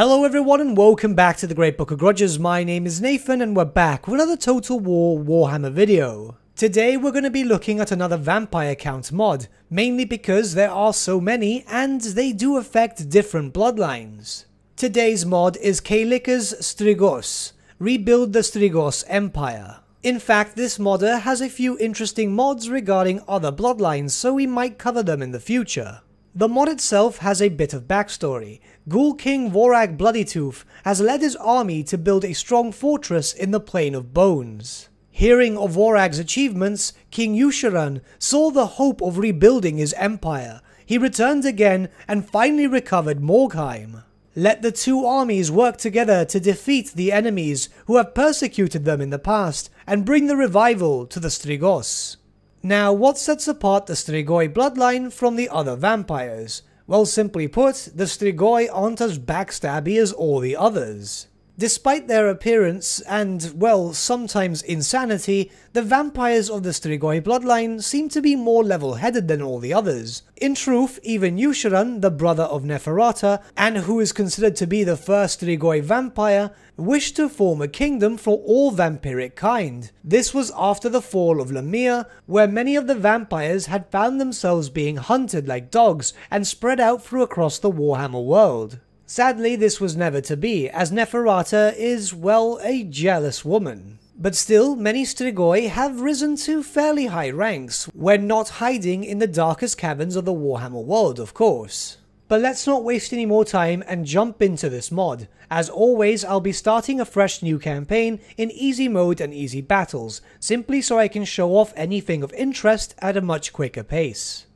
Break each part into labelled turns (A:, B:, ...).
A: Hello everyone and welcome back to the Great Book of Grudges. My name is Nathan and we're back with another Total War Warhammer video. Today we're going to be looking at another vampire count mod, mainly because there are so many and they do affect different bloodlines. Today's mod is Kaylica's Strygos, Rebuild the Strygos Empire. In fact, this modder has a few interesting mods regarding other bloodlines, so we might cover them in the future. The mod itself has a bit of backstory. Ghoul King Vorag Bloodytooth has led his army to build a strong fortress in the Plain of Bones. Hearing of Vorag's achievements, King Ushoran saw the hope of rebuilding his empire. He returned again and finally recovered Morgheim. Let the two armies work together to defeat the enemies who have persecuted them in the past and bring the revival to the Strygos. Now, what sets apart the Strigoi bloodline from the other vampires? Well, simply put, the Strigoi aren't as backstabby as all the others. Despite their appearance and, well, sometimes insanity, the vampires of the Strigoi bloodline seem to be more level-headed than all the others. In truth, even Ushoran, the brother of Neferata, and who is considered to be the first Strigoi vampire, wished to form a kingdom for all vampiric kind. This was after the fall of Lahmia, where many of the vampires had found themselves being hunted like dogs and spread out through across the Warhammer world. Sadly, this was never to be, as Neferata is, well, a jealous woman. But still, many Strigoi have risen to fairly high ranks, when not hiding in the darkest caverns of the Warhammer world, of course. But let's not waste any more time and jump into this mod. As always, I'll be starting a fresh new campaign in easy mode and easy battles, simply so I can show off anything of interest at a much quicker pace.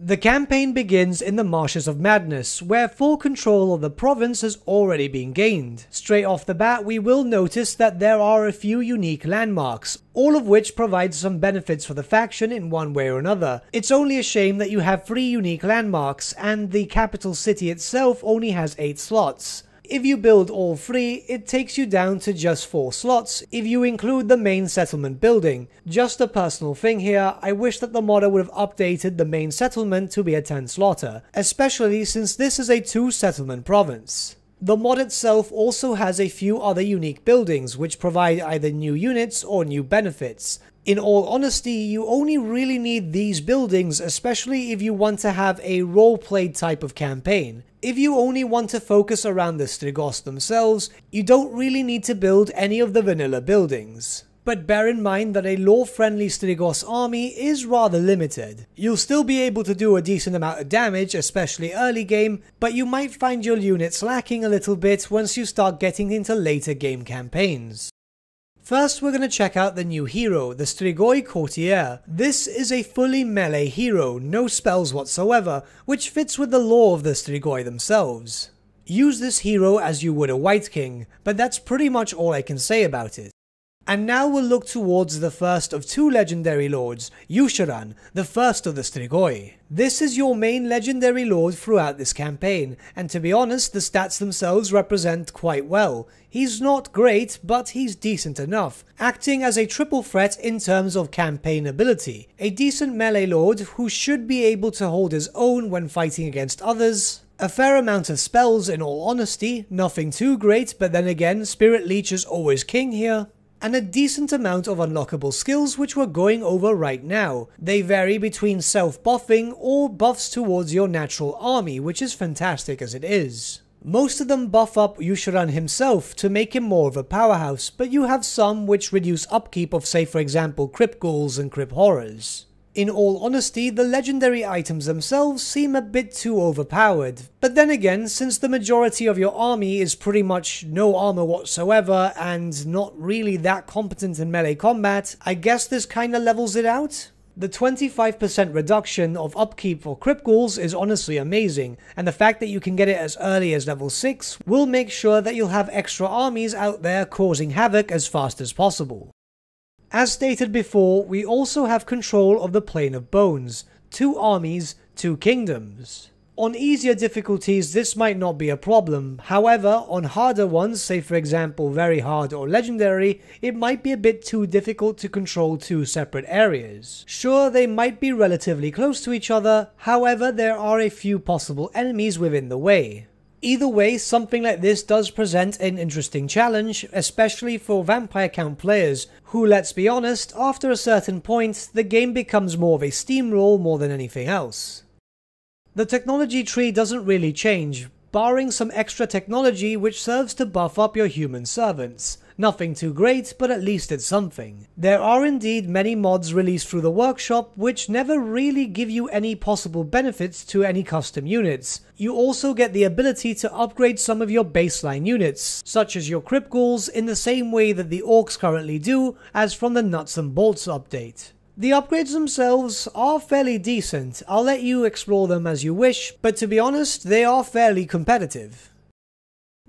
A: The campaign begins in the Marshes of Madness, where full control of the province has already been gained. Straight off the bat, we will notice that there are a few unique landmarks, all of which provide some benefits for the faction in one way or another. It's only a shame that you have three unique landmarks, and the capital city itself only has 8 slots. If you build all three, it takes you down to just 4 slots if you include the main settlement building. Just a personal thing here, I wish that the modder would have updated the main settlement to be a 10 slotter, especially since this is a 2 settlement province. The mod itself also has a few other unique buildings which provide either new units or new benefits. In all honesty, you only really need these buildings, especially if you want to have a roleplay type of campaign. If you only want to focus around the Strygos themselves, you don't really need to build any of the vanilla buildings. But bear in mind that a lore-friendly Strygos army is rather limited. You'll still be able to do a decent amount of damage, especially early game, but you might find your units lacking a little bit once you start getting into later game campaigns. First, we're going to check out the new hero, the Strigoi Courtier. This is a fully melee hero, no spells whatsoever, which fits with the lore of the Strigoi themselves. Use this hero as you would a Wight King, but that's pretty much all I can say about it. And now we'll look towards the first of two legendary lords, Ushoran, the first of the Strigoi. This is your main legendary lord throughout this campaign, and to be honest, the stats themselves represent quite well. He's not great, but he's decent enough, acting as a triple threat in terms of campaign ability. A decent melee lord who should be able to hold his own when fighting against others, a fair amount of spells in all honesty, nothing too great, but then again, Spirit Leech is always king here and a decent amount of unlockable skills which we're going over right now. They vary between self-buffing or buffs towards your natural army, which is fantastic as it is. Most of them buff up Ushoran himself to make him more of a powerhouse, but you have some which reduce upkeep of say for example Crypt Ghouls and Crypt Horrors. In all honesty, the legendary items themselves seem a bit too overpowered. But then again, since the majority of your army is pretty much no armor whatsoever and not really that competent in melee combat, I guess this kinda levels it out? The 25% reduction of upkeep for Crypt Ghouls is honestly amazing, and the fact that you can get it as early as level 6 will make sure that you'll have extra armies out there causing havoc as fast as possible. As stated before, we also have control of the Plain of Bones, two armies, two kingdoms. On easier difficulties this might not be a problem, however on harder ones, say for example very hard or legendary, it might be a bit too difficult to control two separate areas. Sure they might be relatively close to each other, however there are a few possible enemies within the way. Either way, something like this does present an interesting challenge, especially for vampire count players, who, let's be honest, after a certain point, the game becomes more of a steamroll more than anything else. The technology tree doesn't really change, barring some extra technology which serves to buff up your human servants. Nothing too great, but at least it's something. There are indeed many mods released through the workshop which never really give you any possible benefits to any custom units. You also get the ability to upgrade some of your baseline units, such as your Crypt Ghouls in the same way that the Orcs currently do, as from the Nuts and Bolts update. The upgrades themselves are fairly decent, I'll let you explore them as you wish, but to be honest, they are fairly competitive.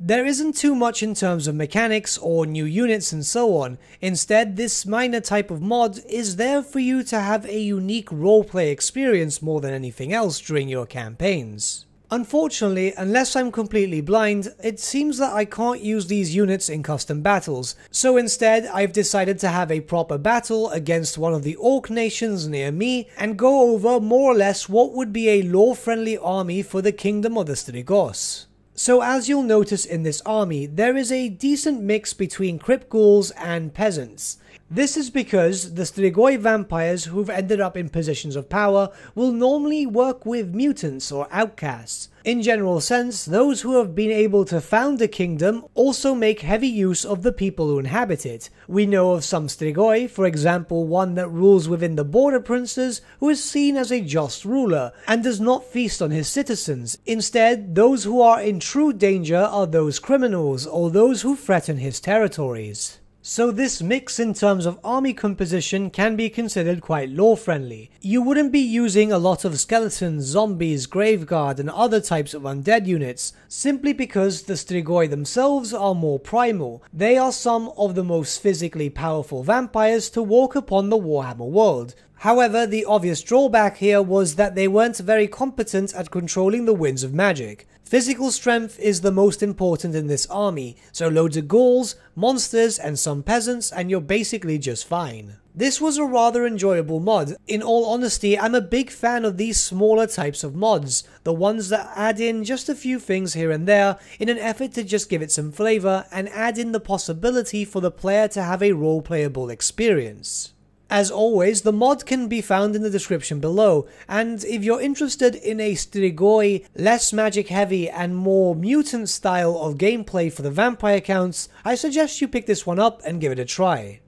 A: There isn't too much in terms of mechanics or new units and so on. Instead, this minor type of mod is there for you to have a unique roleplay experience more than anything else during your campaigns. Unfortunately, unless I'm completely blind, it seems that I can't use these units in custom battles, so instead I've decided to have a proper battle against one of the orc nations near me and go over more or less what would be a lore-friendly army for the Kingdom of the Strygos. So as you'll notice in this army, there is a decent mix between Crypt Ghouls and peasants. This is because the Strigoi vampires who've ended up in positions of power will normally work with mutants or outcasts. In general sense, those who have been able to found a kingdom also make heavy use of the people who inhabit it. We know of some Strigoi, for example one that rules within the border princes, who is seen as a just ruler, and does not feast on his citizens. Instead, those who are in true danger are those criminals, or those who threaten his territories. So this mix in terms of army composition can be considered quite lore friendly. You wouldn't be using a lot of skeletons, zombies, graveguard and other types of undead units, simply because the Strigoi themselves are more primal. They are some of the most physically powerful vampires to walk upon the Warhammer world. However, the obvious drawback here was that they weren't very competent at controlling the winds of magic. Physical strength is the most important in this army, so loads of ghouls, monsters, and some peasants, and you're basically just fine. This was a rather enjoyable mod. In all honesty, I'm a big fan of these smaller types of mods, the ones that add in just a few things here and there in an effort to just give it some flavour and add in the possibility for the player to have a role playable experience. As always, the mod can be found in the description below, and if you're interested in a Strigoi, less magic heavy and more mutant style of gameplay for the vampire counts, I suggest you pick this one up and give it a try.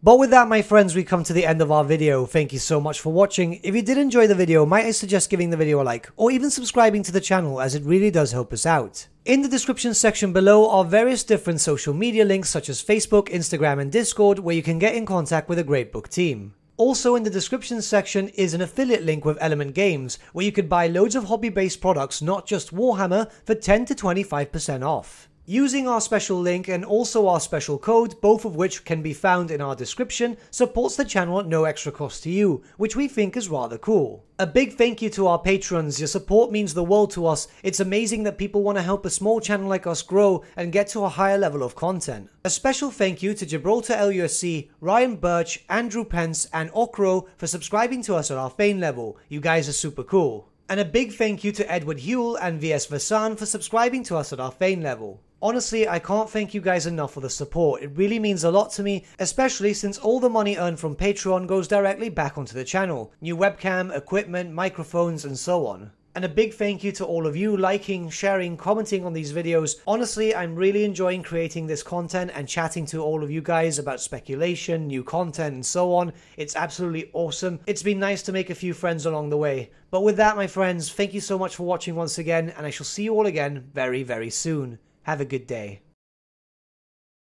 A: But with that my friends we come to the end of our video, thank you so much for watching, if you did enjoy the video might I suggest giving the video a like, or even subscribing to the channel as it really does help us out. In the description section below are various different social media links such as Facebook, Instagram and Discord where you can get in contact with a great book team. Also in the description section is an affiliate link with Element Games where you could buy loads of hobby based products not just Warhammer for 10 to 25% off. Using our special link and also our special code, both of which can be found in our description, supports the channel at no extra cost to you, which we think is rather cool. A big thank you to our patrons, your support means the world to us, it's amazing that people want to help a small channel like us grow and get to a higher level of content. A special thank you to Gibraltar LUSC, Ryan Bertsche, Andrew Pence and Okro for subscribing to us at our Thane level, you guys are super cool. And a big thank you to Edward Hewell and VS Vasan for subscribing to us at our Thane level. Honestly, I can't thank you guys enough for the support. It really means a lot to me, especially since all the money earned from Patreon goes directly back onto the channel. New webcam, equipment, microphones, and so on. And a big thank you to all of you liking, sharing, commenting on these videos. Honestly, I'm really enjoying creating this content and chatting to all of you guys about speculation, new content, and so on. It's absolutely awesome. It's been nice to make a few friends along the way. But with that, my friends, thank you so much for watching once again, and I shall see you all again very, very soon. Have a good day.